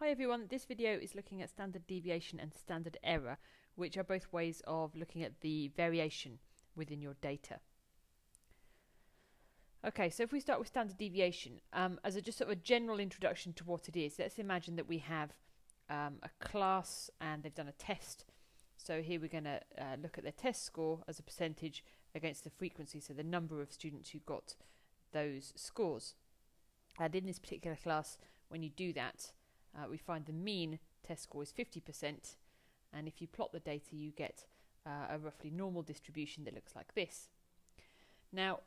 Hi everyone, this video is looking at standard deviation and standard error, which are both ways of looking at the variation within your data. Okay, so if we start with standard deviation, um, as a just sort of a general introduction to what it is, let's imagine that we have um, a class and they've done a test. So here we're going to uh, look at their test score as a percentage against the frequency, so the number of students who got those scores. And in this particular class, when you do that, uh, we find the mean test score is 50%, and if you plot the data, you get uh, a roughly normal distribution that looks like this. Now,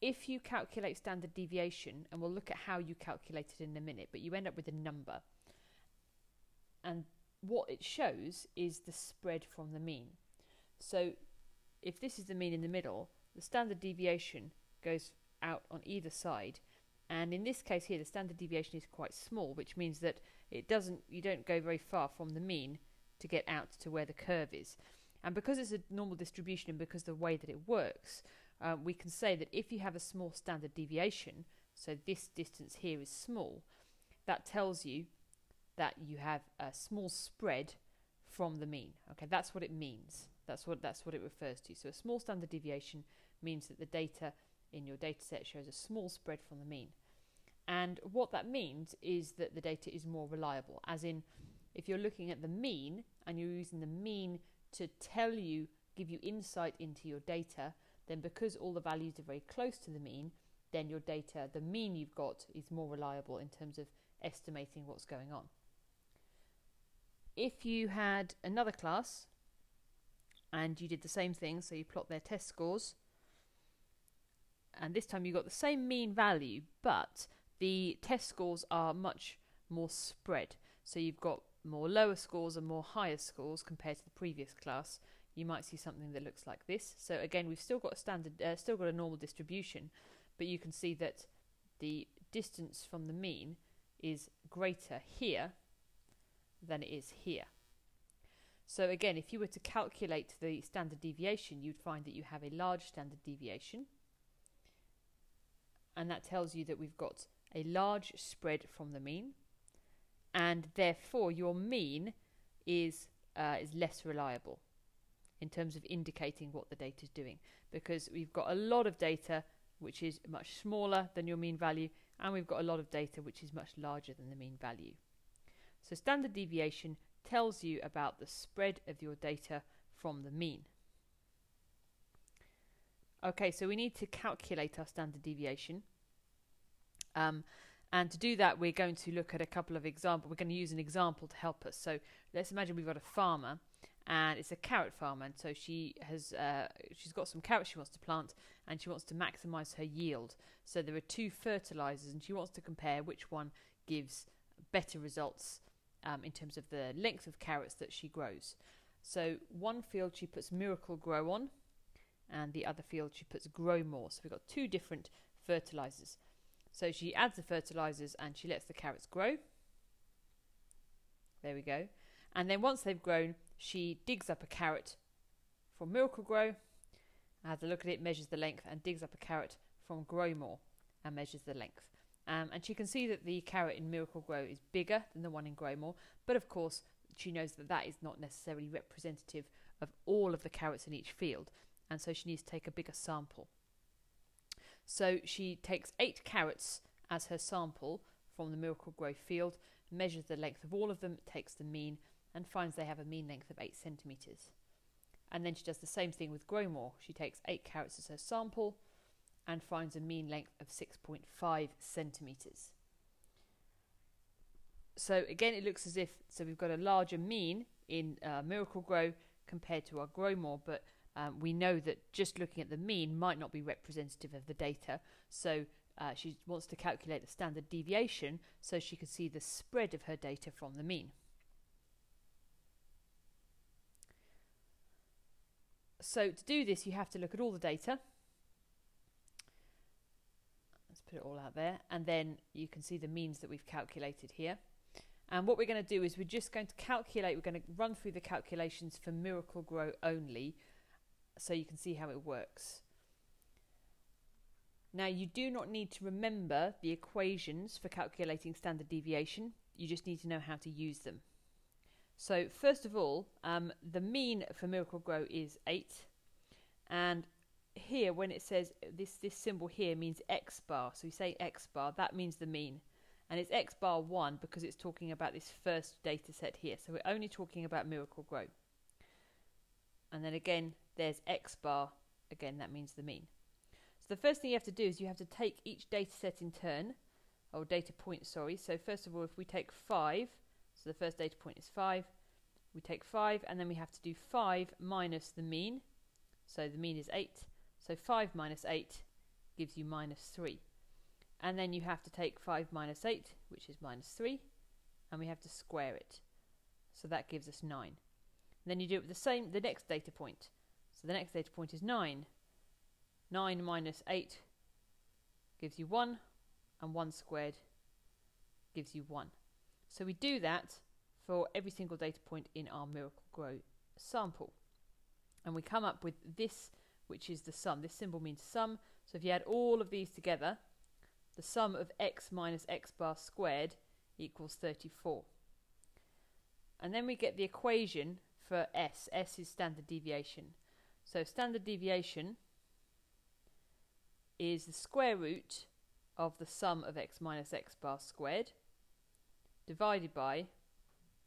if you calculate standard deviation, and we'll look at how you calculate it in a minute, but you end up with a number. And what it shows is the spread from the mean. So if this is the mean in the middle, the standard deviation goes out on either side and in this case here the standard deviation is quite small which means that it doesn't you don't go very far from the mean to get out to where the curve is. And because it's a normal distribution and because the way that it works uh, we can say that if you have a small standard deviation so this distance here is small that tells you that you have a small spread from the mean. Okay that's what it means. That's what that's what it refers to. So a small standard deviation means that the data in your data set shows a small spread from the mean. And what that means is that the data is more reliable, as in, if you're looking at the mean and you're using the mean to tell you, give you insight into your data, then because all the values are very close to the mean, then your data, the mean you've got, is more reliable in terms of estimating what's going on. If you had another class and you did the same thing, so you plot their test scores, and this time you got the same mean value, but the test scores are much more spread. So you've got more lower scores and more higher scores compared to the previous class. You might see something that looks like this. So again, we've still got a standard, uh, still got a normal distribution, but you can see that the distance from the mean is greater here than it is here. So again, if you were to calculate the standard deviation, you'd find that you have a large standard deviation and that tells you that we've got a large spread from the mean and therefore your mean is uh, is less reliable in terms of indicating what the data is doing because we've got a lot of data which is much smaller than your mean value and we've got a lot of data which is much larger than the mean value. So standard deviation tells you about the spread of your data from the mean. Okay, so we need to calculate our standard deviation. Um, and to do that, we're going to look at a couple of examples. We're going to use an example to help us. So let's imagine we've got a farmer, and it's a carrot farmer, and so she has uh, she's got some carrots she wants to plant, and she wants to maximise her yield. So there are two fertilisers, and she wants to compare which one gives better results um, in terms of the length of carrots that she grows. So one field she puts Miracle-Gro on, and the other field she puts Grow More. So we've got two different fertilizers. So she adds the fertilizers and she lets the carrots grow. There we go. And then once they've grown, she digs up a carrot from Miracle-Gro, has a look at it, measures the length, and digs up a carrot from Grow More and measures the length. Um, and she can see that the carrot in Miracle-Gro is bigger than the one in Grow More, but of course she knows that that is not necessarily representative of all of the carrots in each field and so she needs to take a bigger sample. So she takes eight carrots as her sample from the Miracle-Gro field, measures the length of all of them, takes the mean, and finds they have a mean length of 8 centimetres. And then she does the same thing with Grow More. She takes 8 carrots as her sample and finds a mean length of 6.5 centimetres. So again, it looks as if, so we've got a larger mean in uh, Miracle-Gro compared to our Grow More, but um, we know that just looking at the mean might not be representative of the data. So uh, she wants to calculate the standard deviation so she can see the spread of her data from the mean. So to do this, you have to look at all the data. Let's put it all out there. And then you can see the means that we've calculated here. And what we're going to do is we're just going to calculate, we're going to run through the calculations for Miracle-Gro only so you can see how it works. Now you do not need to remember the equations for calculating standard deviation. you just need to know how to use them. So first of all, um, the mean for Miracle-Gro is 8. And here, when it says this, this symbol here means X bar. So we say X bar, that means the mean. And it's X bar 1 because it's talking about this first data set here. So we're only talking about Miracle-Gro And then again, there's X bar. Again, that means the mean. So the first thing you have to do is you have to take each data set in turn, or data point, sorry. So first of all, if we take 5, so the first data point is 5, we take 5 and then we have to do 5 minus the mean. So the mean is 8. So 5 minus 8 gives you minus 3. And then you have to take 5 minus 8, which is minus 3, and we have to square it. So that gives us 9. And then you do it with the same, the next data point. The next data point is 9. 9 minus 8 gives you 1, and 1 squared gives you 1. So we do that for every single data point in our Miracle Grow sample. And we come up with this, which is the sum. This symbol means sum. So if you add all of these together, the sum of x minus x bar squared equals 34. And then we get the equation for S. S is standard deviation. So standard deviation is the square root of the sum of x minus x bar squared divided by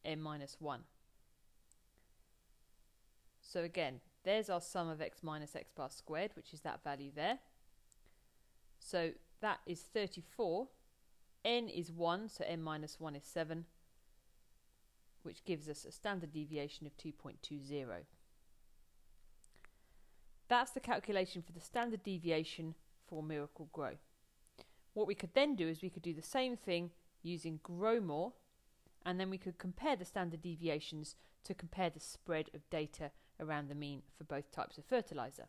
n minus 1. So again, there's our sum of x minus x bar squared, which is that value there. So that is 34. n is 1, so n minus 1 is 7, which gives us a standard deviation of 2.20. That's the calculation for the standard deviation for Miracle-Gro. What we could then do is we could do the same thing using GroMore, and then we could compare the standard deviations to compare the spread of data around the mean for both types of fertilizer.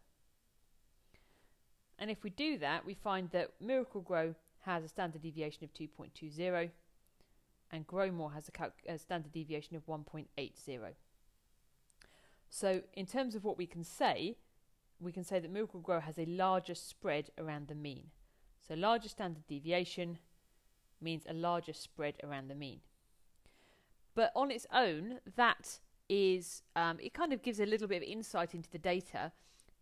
And if we do that, we find that Miracle-Gro has a standard deviation of 2.20 and GroMore has a, a standard deviation of 1.80. So in terms of what we can say, we can say that Miracle-Gro has a larger spread around the mean. So larger standard deviation means a larger spread around the mean. But on its own, that is um, it kind of gives a little bit of insight into the data,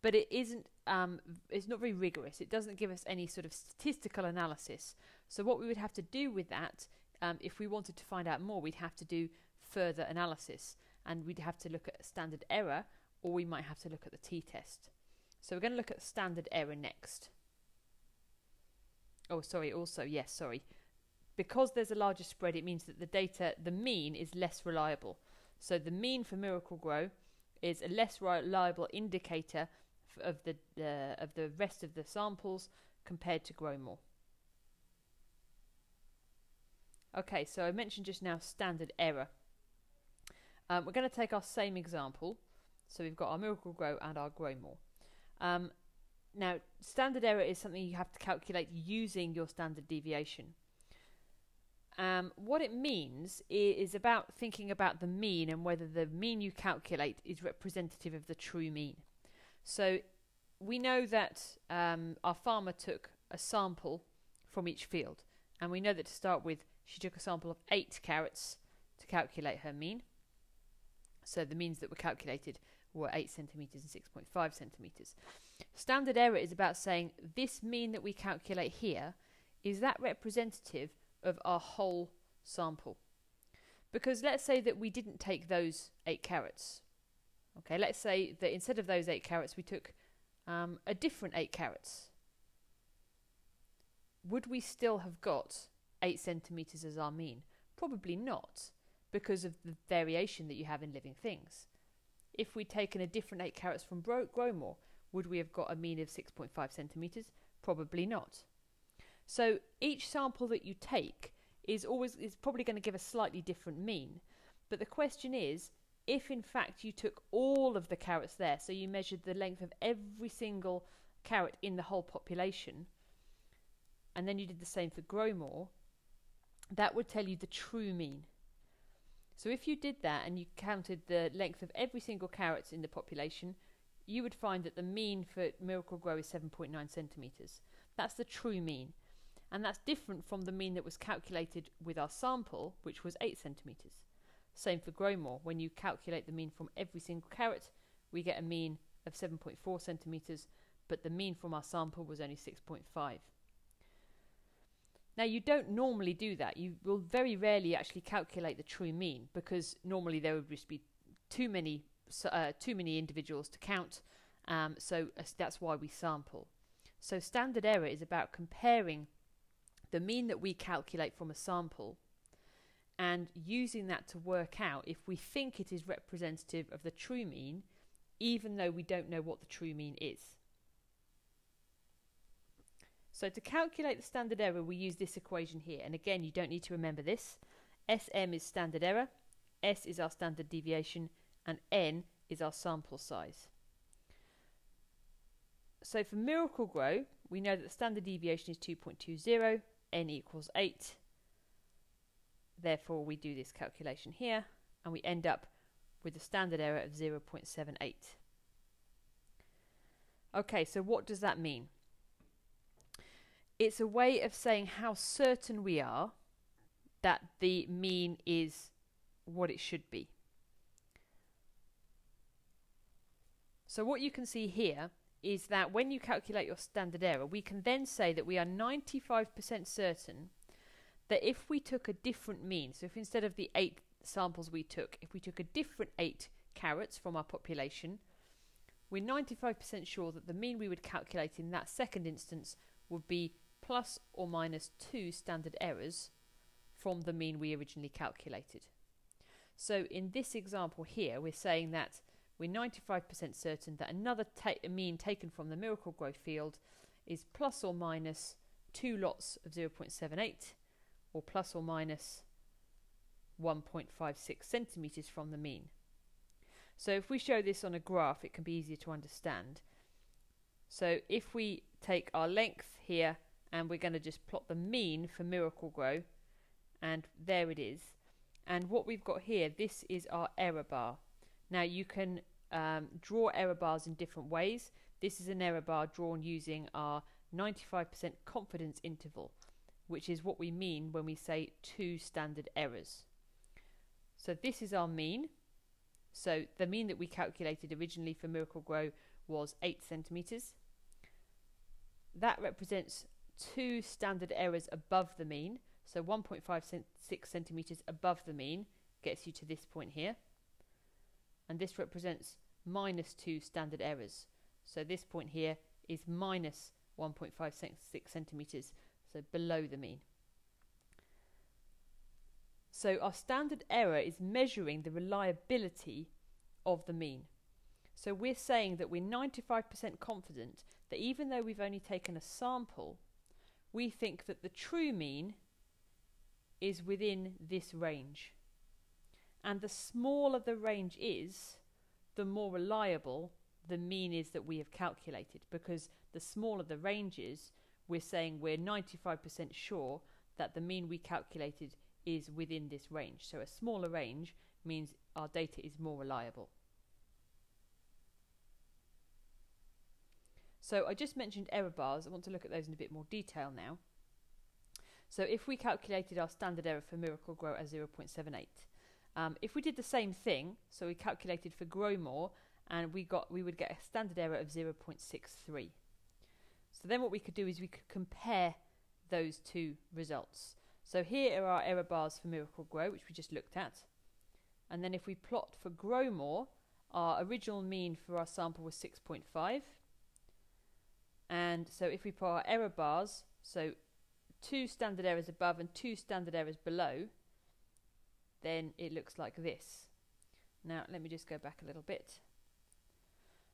but it isn't. Um, it's not very rigorous. It doesn't give us any sort of statistical analysis. So what we would have to do with that, um, if we wanted to find out more, we'd have to do further analysis, and we'd have to look at standard error, or we might have to look at the t-test. So we're going to look at standard error next. Oh, sorry. Also, yes, sorry because there's a larger spread, it means that the data, the mean, is less reliable. So the mean for Miracle-Gro is a less reliable indicator of the uh, of the rest of the samples compared to GroMore. Okay, so I mentioned just now standard error. Um, we're going to take our same example. So we've got our Miracle-Gro and our GroMore. Um, now, standard error is something you have to calculate using your standard deviation. Um, what it means is about thinking about the mean and whether the mean you calculate is representative of the true mean. So we know that um, our farmer took a sample from each field, and we know that to start with, she took a sample of eight carrots to calculate her mean. So the means that were calculated were 8 centimetres and 6.5 centimetres. Standard error is about saying this mean that we calculate here, is that representative of our whole sample. Because let's say that we didn't take those eight carrots. Okay, let's say that instead of those eight carrots, we took um, a different eight carrots. Would we still have got eight centimetres as our mean? Probably not, because of the variation that you have in living things. If we'd taken a different eight carrots from Bro- would we have got a mean of 6.5 centimetres? Probably not. So each sample that you take is always is probably going to give a slightly different mean. But the question is, if in fact you took all of the carrots there, so you measured the length of every single carrot in the whole population, and then you did the same for GroMore, that would tell you the true mean. So if you did that and you counted the length of every single carrot in the population, you would find that the mean for Miracle-Gro is 7.9 centimetres. That's the true mean. And that's different from the mean that was calculated with our sample, which was 8 centimetres. Same for Growmore. When you calculate the mean from every single carrot, we get a mean of 7.4 centimetres, but the mean from our sample was only 6.5. Now, you don't normally do that. You will very rarely actually calculate the true mean because normally there would just be too many uh, too many individuals to count. Um, so uh, that's why we sample. So standard error is about comparing the mean that we calculate from a sample and using that to work out if we think it is representative of the true mean, even though we don't know what the true mean is. So to calculate the standard error, we use this equation here. And again, you don't need to remember this. SM is standard error, S is our standard deviation, and N is our sample size. So for Miracle-Gro, we know that the standard deviation is 2.20, N equals 8. Therefore, we do this calculation here, and we end up with a standard error of 0.78. Okay, so what does that mean? It's a way of saying how certain we are that the mean is what it should be. So what you can see here is that when you calculate your standard error, we can then say that we are 95% certain that if we took a different mean, so if instead of the eight samples we took, if we took a different eight carrots from our population, we're 95% sure that the mean we would calculate in that second instance would be plus or minus two standard errors from the mean we originally calculated. So in this example here, we're saying that we're 95% certain that another ta mean taken from the Miracle-Gro field is plus or minus two lots of 0.78 or plus or minus 1.56 centimetres from the mean. So if we show this on a graph, it can be easier to understand. So if we take our length here and we're going to just plot the mean for Miracle-Gro, and there it is. And what we've got here, this is our error bar. Now you can um, draw error bars in different ways. This is an error bar drawn using our 95% confidence interval, which is what we mean when we say two standard errors. So this is our mean. So the mean that we calculated originally for Miracle-Gro was 8 centimetres. That represents two standard errors above the mean. So 1.56 centimetres above the mean gets you to this point here and this represents minus 2 standard errors. So this point here is minus 1.56 centimetres, so below the mean. So our standard error is measuring the reliability of the mean. So we're saying that we're 95% confident that even though we've only taken a sample, we think that the true mean is within this range and the smaller the range is, the more reliable the mean is that we have calculated because the smaller the range is, we're saying we're 95% sure that the mean we calculated is within this range. So a smaller range means our data is more reliable. So I just mentioned error bars. I want to look at those in a bit more detail now. So if we calculated our standard error for Miracle-Gro as 0.78, um, if we did the same thing, so we calculated for Grow-More, and we got we would get a standard error of 0.63. So then what we could do is we could compare those two results. So here are our error bars for Miracle-Gro, which we just looked at. And then if we plot for Grow-More, our original mean for our sample was 6.5. And so if we put our error bars, so two standard errors above and two standard errors below, then it looks like this. Now let me just go back a little bit.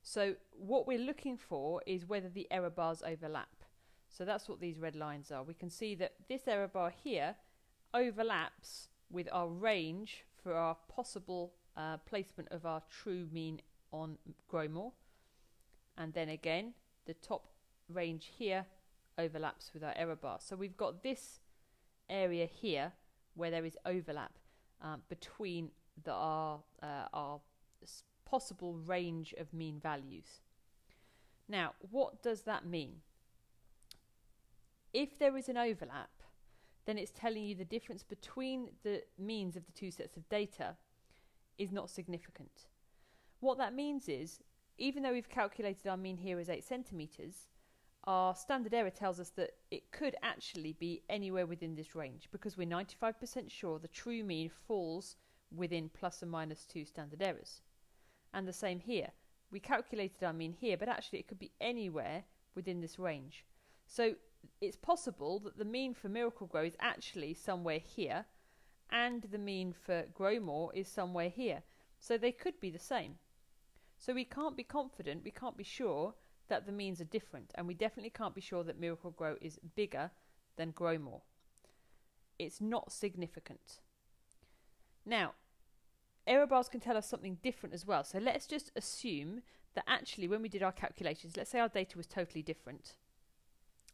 So what we're looking for is whether the error bars overlap. So that's what these red lines are. We can see that this error bar here overlaps with our range for our possible uh, placement of our true mean on Growmore. And then again, the top range here overlaps with our error bar. So we've got this area here where there is overlap uh, between the, our, uh, our possible range of mean values. Now, what does that mean? if there is an overlap, then it's telling you the difference between the means of the two sets of data is not significant. What that means is, even though we've calculated our mean here as 8 centimetres, our standard error tells us that it could actually be anywhere within this range because we're 95% sure the true mean falls within plus or minus 2 standard errors. And the same here. We calculated our mean here, but actually it could be anywhere within this range. So it's possible that the mean for Miracle-Gro is actually somewhere here and the mean for Growmore is somewhere here. So they could be the same. So we can't be confident, we can't be sure that the means are different, and we definitely can't be sure that Miracle-Gro is bigger than Grow More. It's not significant. Now, error bars can tell us something different as well. So let's just assume that actually when we did our calculations, let's say our data was totally different.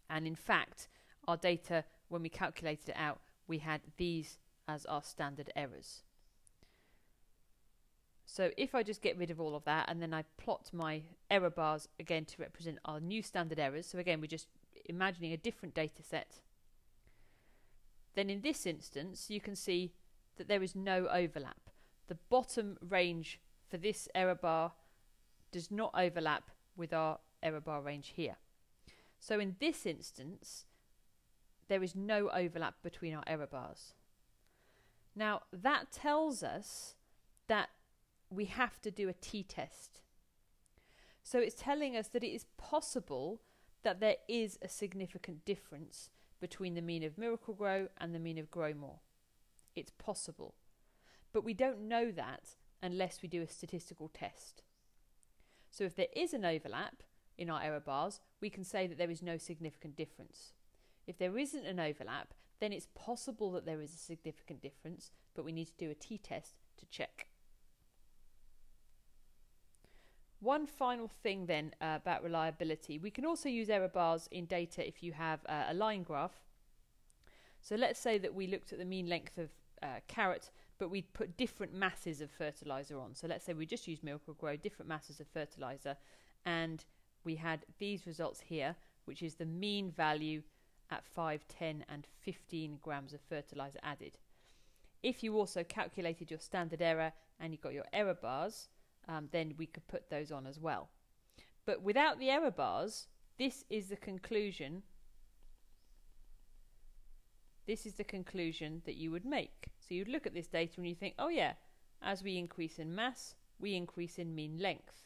And in fact, our data, when we calculated it out, we had these as our standard errors. So if I just get rid of all of that and then I plot my error bars again to represent our new standard errors, so again we're just imagining a different data set, then in this instance you can see that there is no overlap. The bottom range for this error bar does not overlap with our error bar range here. So in this instance, there is no overlap between our error bars. Now that tells us that we have to do a t-test. So it's telling us that it is possible that there is a significant difference between the mean of Miracle-Gro and the mean of Grow More. It's possible. But we don't know that unless we do a statistical test. So if there is an overlap in our error bars, we can say that there is no significant difference. If there isn't an overlap, then it's possible that there is a significant difference, but we need to do a t-test to check. One final thing then uh, about reliability. We can also use error bars in data if you have uh, a line graph. So let's say that we looked at the mean length of uh, carrot, but we put different masses of fertilizer on. So let's say we just use Miracle-Gro, different masses of fertilizer, and we had these results here, which is the mean value at 5, 10 and 15 grams of fertilizer added. If you also calculated your standard error and you got your error bars, um, then we could put those on as well. But without the error bars, this is the conclusion. This is the conclusion that you would make. So you'd look at this data and you think, oh yeah, as we increase in mass, we increase in mean length.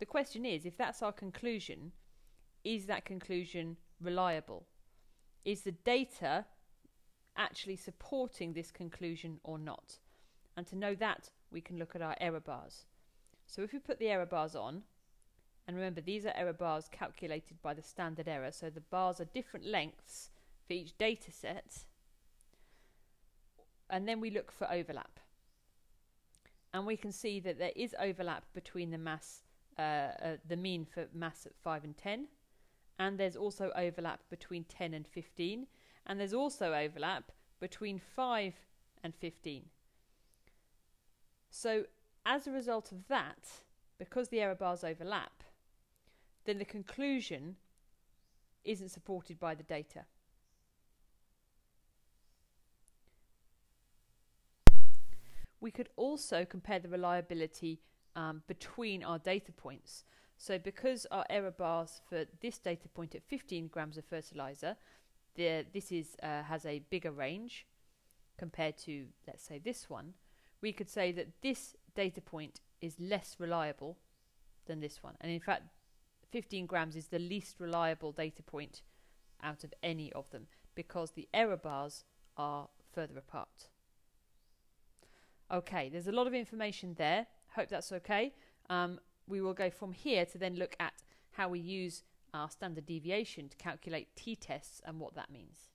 The question is, if that's our conclusion, is that conclusion reliable? Is the data actually supporting this conclusion or not? And to know that, we can look at our error bars. So if we put the error bars on, and remember these are error bars calculated by the standard error, so the bars are different lengths for each data set, and then we look for overlap. And we can see that there is overlap between the mass, uh, uh, the mean for mass at 5 and 10, and there's also overlap between 10 and 15, and there's also overlap between 5 and 15. So as a result of that, because the error bars overlap, then the conclusion isn't supported by the data. We could also compare the reliability um, between our data points. So because our error bars for this data point at 15 grams of fertilizer, the, this is, uh, has a bigger range compared to, let's say, this one, we could say that this data point is less reliable than this one. And in fact, 15 grams is the least reliable data point out of any of them because the error bars are further apart. Okay, there's a lot of information there. Hope that's okay. Um, we will go from here to then look at how we use our standard deviation to calculate t-tests and what that means.